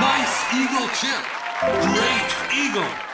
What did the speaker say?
Nice eagle chip. Great eagle.